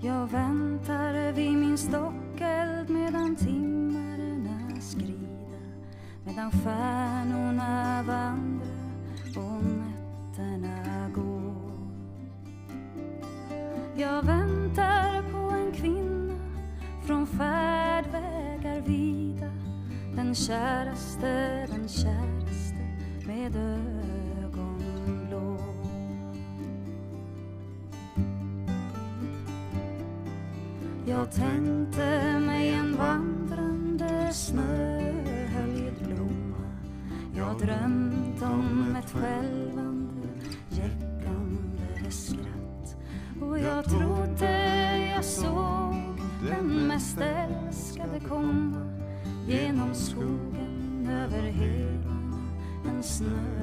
Jag väntar vid min stockeld medan timmarna skrida medan stjärnorna vandrar och nätterna går. Jag väntar på en kvinna från färdvägar vida den käraste, den käraste med ögon Jag tänkte mig en vandrande snöhöljd blomma Jag drömt om ett skälvande, gäckande skratt. Och jag trodde jag såg den mest älskade komma genom skogen över hedarna en snö